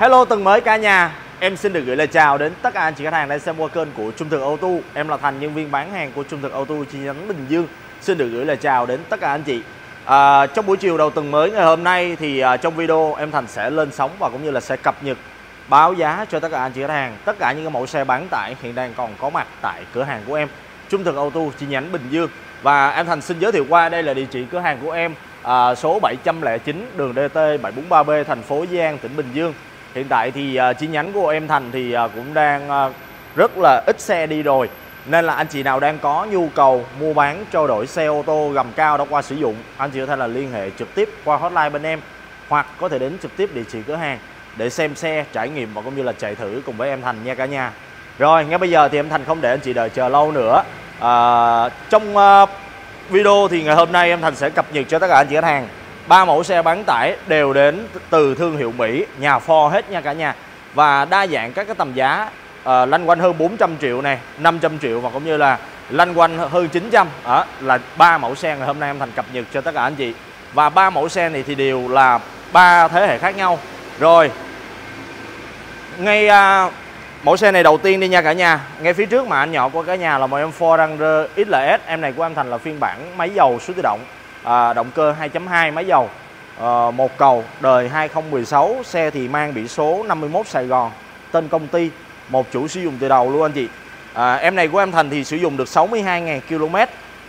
Hello tuần mới cả nhà. Em xin được gửi lời chào đến tất cả anh chị khách hàng đang xem qua kênh của Trung Thực Auto. Em là Thành, nhân viên bán hàng của Trung Thực Auto chi nhánh Bình Dương. Xin được gửi lời chào đến tất cả anh chị. À, Trong buổi chiều đầu tuần mới ngày hôm nay thì à, trong video em Thành sẽ lên sóng và cũng như là sẽ cập nhật báo giá cho tất cả anh chị khách hàng Tất cả những cái mẫu xe bán tải hiện đang còn có mặt tại cửa hàng của em Trung Thực Auto chi nhánh Bình Dương. Và em Thành xin giới thiệu qua đây là địa chỉ cửa hàng của em à, số 709 đường DT 743B thành phố Giang tỉnh Bình Dương hiện tại thì uh, chi nhánh của em Thành thì uh, cũng đang uh, rất là ít xe đi rồi. Nên là anh chị nào đang có nhu cầu mua bán trao đổi xe ô tô gầm cao đã qua sử dụng anh chị có thể là liên hệ trực tiếp qua hotline bên em hoặc có thể đến trực tiếp địa chỉ cửa hàng để xem xe trải nghiệm và cũng như là chạy thử cùng với em Thành nha cả nhà. Rồi ngay bây giờ thì em Thành không để anh chị đợi chờ lâu nữa. À, trong uh, video thì ngày hôm nay em Thành sẽ cập nhật cho tất cả anh chị khách hàng ba mẫu xe bán tải đều đến từ thương hiệu Mỹ nhà Ford hết nha cả nhà. Và đa dạng các cái tầm giá ờ, uh, lanh quanh hơn 400 triệu này 500 triệu và cũng như là lanh quanh hơn 900 đó là ba mẫu xe ngày hôm nay em thành cập nhật cho tất cả anh chị. Và ba mẫu xe này thì đều là ba thế hệ khác nhau. Rồi ngay uh, mẫu xe này đầu tiên đi nha cả nhà. Ngay phía trước mà anh nhỏ của cả nhà là một em Ford Ranger XLS em này của em thành là phiên bản máy dầu số tự động à, động cơ 2.2 máy dầu. À, một cầu đời 2016 xe thì mang biển số 51 Sài Gòn tên công ty một chủ sử dụng từ đầu luôn anh chị. À, em này của em Thành thì sử dụng được 62.000 km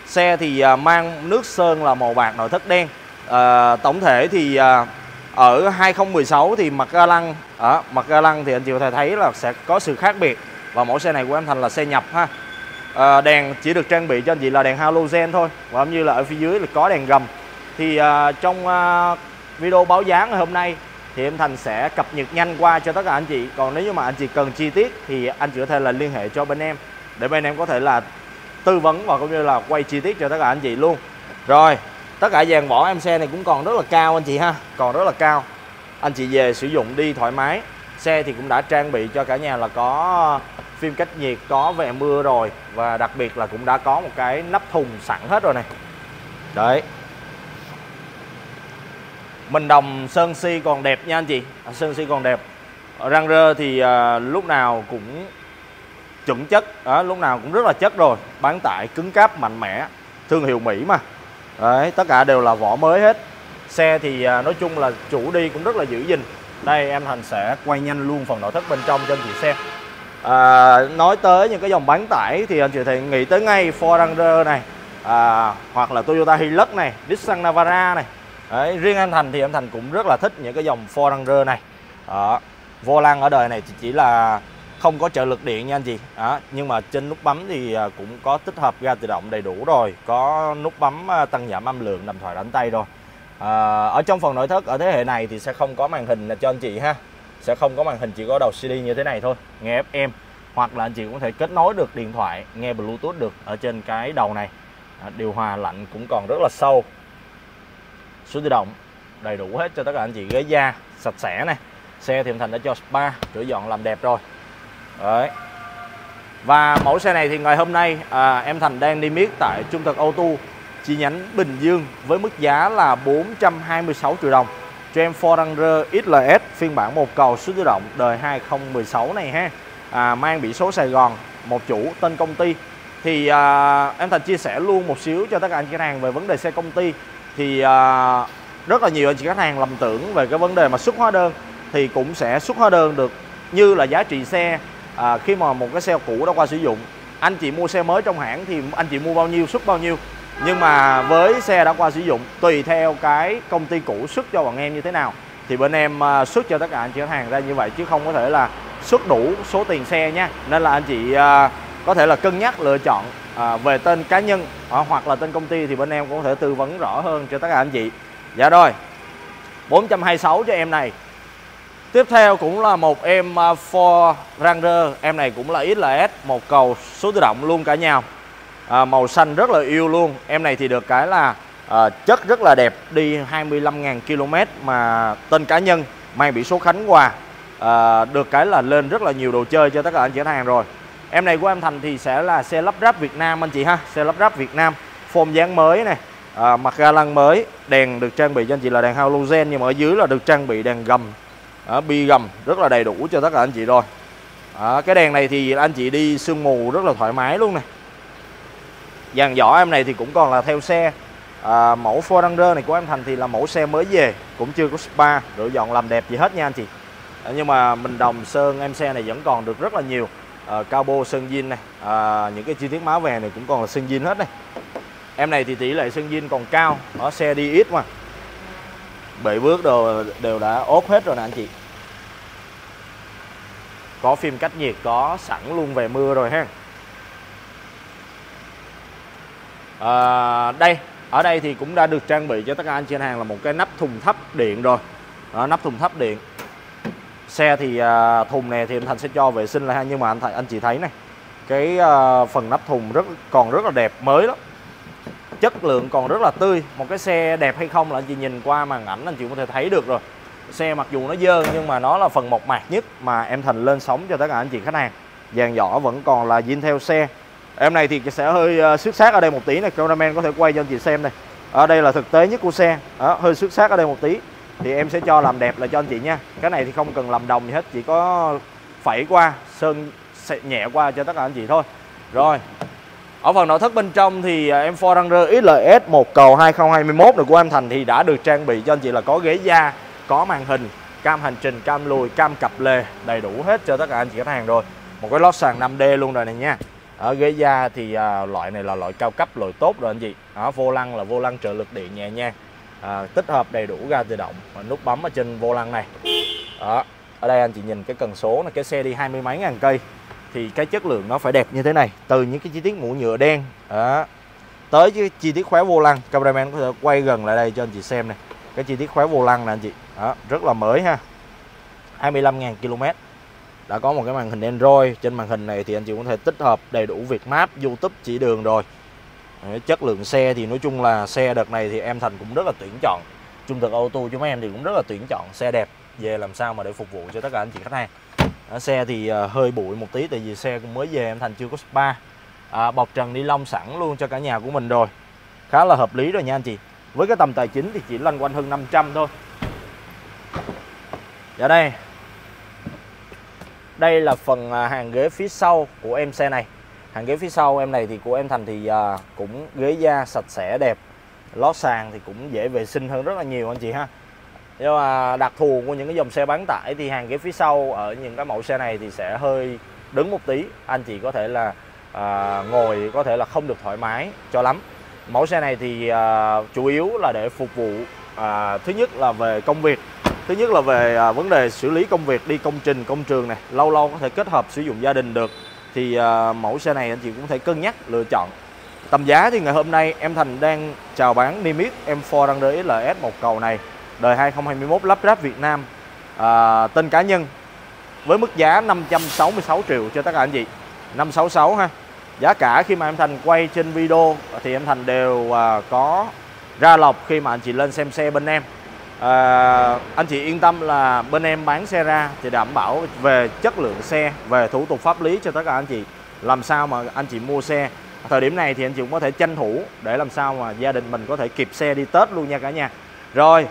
xe thì à, mang nước sơn là màu bạc nội thất đen. À, tổng thể thì à, ở 2016 thì mặt ga lăng ở mặt ga lăng thì anh chị có thể thấy là sẽ có sự khác biệt. Và mẫu xe này của em Thành là xe nhập ha à, đèn chỉ được trang bị cho anh chị là đèn halogen thôi. Và cũng như là ở phía dưới là có đèn gầm. Thì à, trong à, video báo giá ngày hôm nay thì em Thành sẽ cập nhật nhanh qua cho tất cả anh chị. Còn nếu như mà anh chị cần chi tiết thì anh chị có thể là liên hệ cho bên em. Để bên em có thể là tư vấn và cũng như là quay chi tiết cho tất cả anh chị luôn. Rồi tất cả dàn vỏ em xe này cũng còn rất là cao anh chị ha. Còn rất là cao. Anh chị về sử dụng đi thoải mái. Xe thì cũng đã trang bị cho cả nhà là có phim cách nhiệt có về mưa rồi và đặc biệt là cũng đã có một cái nắp thùng sẵn hết rồi này. Đấy. Mình đồng sơn si còn đẹp nha anh chị. À, sơn si còn đẹp. Răng rơ thì à, lúc nào cũng chuẩn chất. À, lúc nào cũng rất là chất rồi. Bán tải cứng cáp mạnh mẽ thương hiệu Mỹ mà. Đấy tất cả đều là vỏ mới hết. Xe thì à, nói chung là chủ đi cũng rất là giữ gìn. Đây em Thành sẽ quay nhanh luôn phần nội thất bên trong cho anh chị xem à, nói tới những cái dòng bán tải thì anh chị thì nghĩ tới ngay Ford Ranger này à, hoặc là Toyota Hilux này Nissan Navara này. Đấy, riêng anh Thành thì anh Thành cũng rất là thích những cái dòng Ford Ranger này. À, vô lăng ở đời này thì chỉ là không có trợ lực điện nha anh chị. À, nhưng mà trên nút bấm thì à, cũng có tích hợp ga tự động đầy đủ rồi có nút bấm à, tăng giảm âm lượng đầm thoại đánh tay rồi. À, ở trong phần nội thất ở thế hệ này thì sẽ không có màn hình cho anh chị ha sẽ không có màn hình chỉ có đầu CD như thế này thôi. Nghe FM hoặc là anh chị cũng có thể kết nối được điện thoại nghe Bluetooth được ở trên cái đầu này. À, điều hòa lạnh cũng còn rất là sâu. Số tự động đầy đủ hết cho tất cả anh chị ghế da sạch sẽ này. Xe thì thành đã cho spa rửa dọn làm đẹp rồi. Đấy. Và mẫu xe này thì ngày hôm nay à, em Thành đang đi miết tại Trung thực Auto chi nhánh Bình Dương với mức giá là 426 triệu đồng cho Ford Ranger XLS phiên bản một cầu số tự động đời 2016 này ha. À, mang biển số Sài Gòn một chủ tên công ty. Thì à, em Thành chia sẻ luôn một xíu cho tất cả anh chị khách hàng về vấn đề xe công ty. Thì à, rất là nhiều anh chị khách hàng lầm tưởng về cái vấn đề mà xuất hóa đơn thì cũng sẽ xuất hóa đơn được như là giá trị xe à, khi mà một cái xe cũ đã qua sử dụng. Anh chị mua xe mới trong hãng thì anh chị mua bao nhiêu xuất bao nhiêu? Nhưng mà với xe đã qua sử dụng, tùy theo cái công ty cũ xuất cho bọn em như thế nào, thì bên em à, xuất cho tất cả anh chị khách hàng ra như vậy, chứ không có thể là xuất đủ số tiền xe nha. Nên là anh chị à, có thể là cân nhắc lựa chọn à, về tên cá nhân hoặc là tên công ty thì bên em cũng có thể tư vấn rõ hơn cho tất cả anh chị. Dạ rồi 426 cho em này. Tiếp theo cũng là một em Ford Ranger em này cũng là XLS một cầu số tự động luôn cả nhà à, màu xanh rất là yêu luôn. Em này thì được cái là à, chất rất là đẹp đi 25.000 km mà tên cá nhân mang biển số Khánh Hòa. À, được cái là lên rất là nhiều đồ chơi cho tất cả anh chị khách hàng rồi. Em này của em Thành thì sẽ là xe lắp ráp Việt Nam anh chị ha xe lắp ráp Việt Nam. Form dáng mới này à, mặt ga lăng mới đèn được trang bị cho anh chị là đèn halogen nhưng mà ở dưới là được trang bị đèn gầm à, bi gầm rất là đầy đủ cho tất cả anh chị rồi. À, cái đèn này thì anh chị đi sương mù rất là thoải mái luôn này dàn vỏ em này thì cũng còn là theo xe. À, mẫu Ford Ranger này của em Thành thì là mẫu xe mới về cũng chưa có spa rửa dọn làm đẹp gì hết nha anh chị. À, nhưng mà mình đồng sơn em xe này vẫn còn được rất là nhiều. À, cabo sơn zin này à, những cái chi tiết máu vàng này cũng còn là sơn zin hết này. Em này thì tỷ lệ sơn zin còn cao ở xe đi ít mà. Bể bước đồ đều đã ốp hết rồi nè anh chị. Có phim cách nhiệt có sẵn luôn về mưa rồi ha. À, đây ở đây thì cũng đã được trang bị cho tất cả anh chị hàng là một cái nắp thùng thấp điện rồi. Đó, nắp thùng thấp điện. Xe thì à, thùng này thì anh Thành sẽ cho vệ sinh lại nhưng mà anh Thành anh chị thấy này cái à, phần nắp thùng rất còn rất là đẹp mới lắm. Chất lượng còn rất là tươi. Một cái xe đẹp hay không là anh chị nhìn qua màn ảnh anh chị có thể thấy được rồi. Xe mặc dù nó dơ nhưng mà nó là phần mộc mạc nhất mà em Thành lên sóng cho tất cả anh chị khách hàng. Dàn giỏ vẫn còn là zin theo xe em này thì sẽ hơi ờ, xước sát ở đây một tí này cameraman có thể quay cho anh chị xem này. Ở đây là thực tế nhất của xe. Đó, hơi xước sát ở đây một tí. Thì em sẽ cho làm đẹp là cho anh chị nha. Cái này thì không cần làm đồng gì hết chỉ có phẩy qua sơn nhẹ qua cho tất cả anh chị thôi. Rồi. Ở phần nội thất bên trong thì ờ, em Ford Ranger XLS một cầu 2021 này của em Thành thì đã được trang bị cho anh chị là có ghế da, có màn hình, cam hành trình, cam lùi, cam cặp lề đầy đủ hết cho tất cả anh chị khách hàng rồi. Một cái lót sàn 5D luôn rồi này nha. Ở ghế da thì à, loại này là loại cao cấp, loại tốt rồi anh chị. Ở vô lăng là vô lăng trợ lực điện nhẹ nhàng. À, tích hợp đầy đủ ga tự động và nút bấm ở trên vô lăng này. Đó. Ở đây anh chị nhìn cái cần số là cái xe đi hai mươi mấy ngàn cây thì cái chất lượng nó phải đẹp như thế này từ những cái chi tiết mũ nhựa đen đó, tới cái chi tiết khóa vô lăng cameraman có thể quay gần lại đây cho anh chị xem này cái chi tiết khóa vô lăng nè anh chị đó, rất là mới ha 25.000 km đã có một cái màn hình Android. Trên màn hình này thì anh chị cũng có thể tích hợp đầy đủ việc map YouTube chỉ đường rồi. Chất lượng xe thì nói chung là xe đợt này thì em Thành cũng rất là tuyển chọn. Trung thực ô tô chúng em thì cũng rất là tuyển chọn xe đẹp về làm sao mà để phục vụ cho tất cả anh chị khách hàng. Xe thì ờ, hơi bụi một tí tại vì xe cũng mới về em thành chưa có spa. À, bọc trần ni lông sẵn luôn cho cả nhà của mình rồi. Khá là hợp lý rồi nha anh chị. Với cái tầm tài chính thì chỉ lăn quanh hơn 500 thôi. Dạ đây đây là phần à, hàng ghế phía sau của em xe này. Hàng ghế phía sau em này thì của em thành thì à, cũng ghế da sạch sẽ đẹp. Lót sàn thì cũng dễ vệ sinh hơn rất là nhiều anh chị ha. Nhưng mà đặc thù của những cái dòng xe bán tải thì hàng ghế phía sau ở những cái mẫu xe này thì sẽ hơi đứng một tí. Anh chị có thể là à, ngồi có thể là không được thoải mái cho lắm. Mẫu xe này thì à, chủ yếu là để phục vụ à, thứ nhất là về công việc thứ nhất là về à, vấn đề xử lý công việc đi công trình công trường này lâu lâu có thể kết hợp sử dụng gia đình được thì à, mẫu xe này anh chị cũng thể cân nhắc lựa chọn. Tầm giá thì ngày hôm nay em Thành đang chào bán niêm yết em Ford Ranger SLS một cầu này đời 2021 lắp ráp Việt Nam à, tên cá nhân với mức giá 566 triệu cho tất cả anh chị. 566 ha. Giá cả khi mà em Thành quay trên video thì em Thành đều à, có ra lọc khi mà anh chị lên xem xe bên em à, anh chị yên tâm là bên em bán xe ra thì đảm bảo về chất lượng xe về thủ tục pháp lý cho tất cả anh chị. Làm sao mà anh chị mua xe? Thời điểm này thì anh chị cũng có thể tranh thủ để làm sao mà gia đình mình có thể kịp xe đi Tết luôn nha cả nhà. Rồi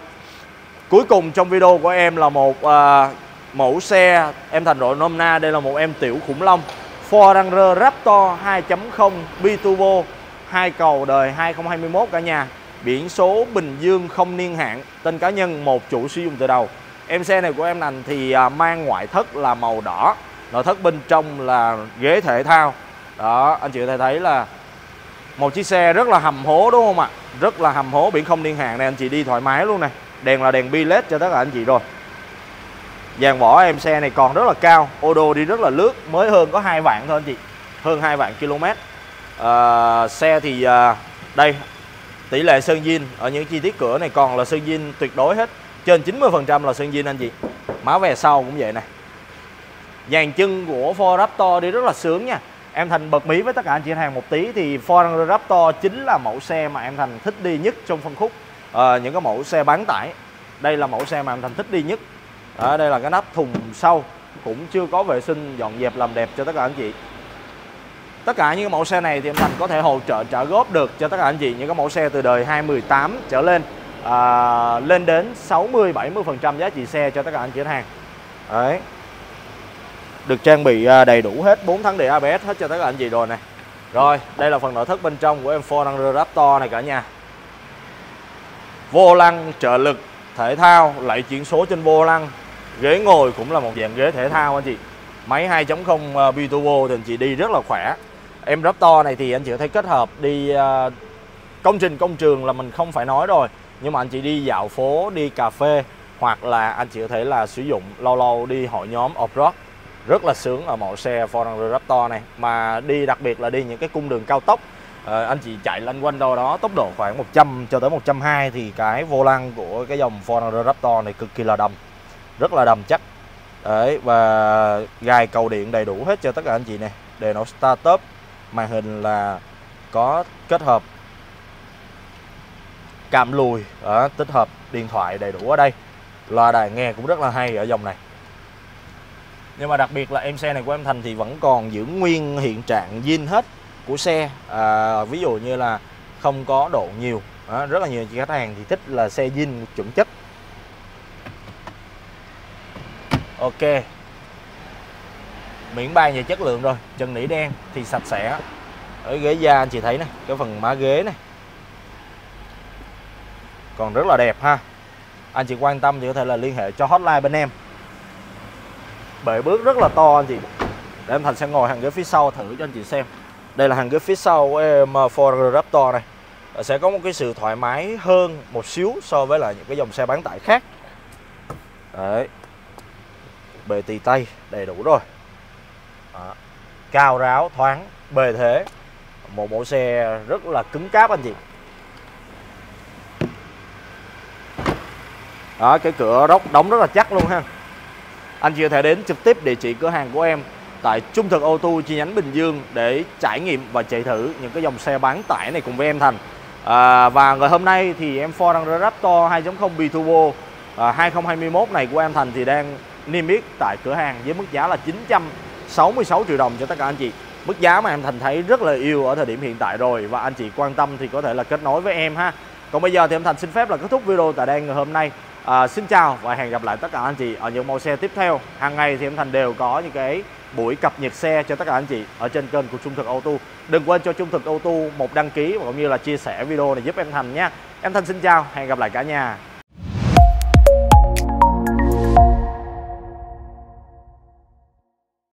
Cuối cùng trong video của em là một à, mẫu xe em thành đội nôm na. Đây là một em tiểu khủng long Ford Ranger Raptor 2.0 Biturbo hai cầu đời 2021 cả nhà biển số Bình Dương không niên hạn tên cá nhân một chủ sử dụng từ đầu. Em xe này của em nành thì à, mang ngoại thất là màu đỏ. Nội thất bên trong là ghế thể thao. Đó anh chị có thể thấy là một chiếc xe rất là hầm hố đúng không ạ? Rất là hầm hố biển không niên hạn này anh chị đi thoải mái luôn này. Đèn là đèn bi led cho tất cả anh chị rồi. Dàn vỏ em xe này còn rất là cao ô đô đi rất là lướt mới hơn có hai vạn thôi anh chị. Hơn hai vạn km à, ờ, xe thì à, đây tỷ lệ sơn zin ở những chi tiết cửa này còn là sơn zin tuyệt đối hết. Trên 90% là sơn zin anh chị. Má về sau cũng vậy này dàn chân của Ford Raptor đi rất là sướng nha. Em Thành bật mí với tất cả anh chị hàng một tí thì Ford Raptor chính là mẫu xe mà em Thành thích đi nhất trong phân khúc. À, những cái mẫu xe bán tải. Đây là mẫu xe mà em thành thích đi nhất. À, đây là cái nắp thùng sau. Cũng chưa có vệ sinh dọn dẹp làm đẹp cho tất cả anh chị tất cả những cái mẫu xe này thì em thành có thể hỗ trợ trả góp được cho tất cả anh chị những cái mẫu xe từ đời 2018 trở lên à, lên đến 60 70% giá trị xe cho tất cả anh chị khách hàng. Đấy. Được trang bị à, đầy đủ hết 4 tháng đề ABS hết cho tất cả anh chị rồi này rồi đây là phần nội thất bên trong của em Ford Ranger Raptor này cả nhà. Vô lăng trợ lực thể thao lại chuyển số trên vô lăng ghế ngồi cũng là một dạng ghế thể thao anh chị. Máy 2.0 à, Biturbo thì anh chị đi rất là khỏe em Raptor này thì anh chị có thể kết hợp đi uh, công trình công trường là mình không phải nói rồi nhưng mà anh chị đi dạo phố đi cà phê hoặc là anh chị có thể là sử dụng lâu lâu đi hội nhóm off-road rất là sướng ở mẫu xe Ford Ranger Raptor này. Mà đi đặc biệt là đi những cái cung đường cao tốc à, anh chị chạy lanh quanh đâu đó tốc độ khoảng 100 cho tới 120 thì cái vô lăng của cái dòng Ford Ranger Raptor này cực kỳ là đầm rất là đầm chắc. Đấy và gài cầu điện đầy đủ hết cho tất cả anh chị này để nó start up màn hình là có kết hợp cam lùi ở tích hợp điện thoại đầy đủ ở đây. Loa đài nghe cũng rất là hay ở dòng này. Nhưng mà đặc biệt là em xe này của em Thành thì vẫn còn giữ nguyên hiện trạng zin hết của xe. À, ví dụ như là không có độ nhiều à, rất là nhiều chị khách hàng thì thích là xe zin chuẩn chất. Ok miễn bàn về chất lượng rồi. Chân nỉ đen thì sạch sẽ. Ở ghế da anh chị thấy này cái phần má ghế này còn rất là đẹp ha. Anh chị quan tâm thì có thể là liên hệ cho hotline bên em. Bệ bước rất là to anh chị. Để em Thành sẽ ngồi hàng ghế phía sau thử cho anh chị xem. Đây là hàng ghế phía sau của em ờ, Ford Raptor này. Ờ, sẽ có một cái sự thoải mái hơn một xíu so với là những cái dòng xe bán tải khác. Đấy. Bề tì tay đầy đủ rồi cao ráo thoáng bề thế. Một mẫu xe rất là cứng cáp anh chị. Đó cái cửa rốc đóng rất là chắc luôn ha. Anh chị có thể đến trực tiếp địa chỉ cửa hàng của em tại Trung thực ô tô chi nhánh Bình Dương để trải nghiệm và chạy thử những cái dòng xe bán tải này cùng với em Thành. À, và ngày hôm nay thì em Ford Ranger Raptor 2.0 Biturbo. À, 2021 này của em Thành thì đang niêm yết tại cửa hàng với mức giá là 966 triệu đồng cho tất cả anh chị. Mức giá mà em Thành thấy rất là yêu ở thời điểm hiện tại rồi và anh chị quan tâm thì có thể là kết nối với em ha. Còn bây giờ thì em Thành xin phép là kết thúc video tại đây ngày hôm nay. À, xin chào và hẹn gặp lại tất cả anh chị ở những mẫu xe tiếp theo. Hàng ngày thì em Thành đều có những cái buổi cập nhật xe cho tất cả anh chị ở trên kênh của Trung thực ô tô đừng quên cho Trung thực ô tô một đăng ký và cũng như là chia sẻ video này giúp em Thành nhé em Thành xin chào hẹn gặp lại cả nhà.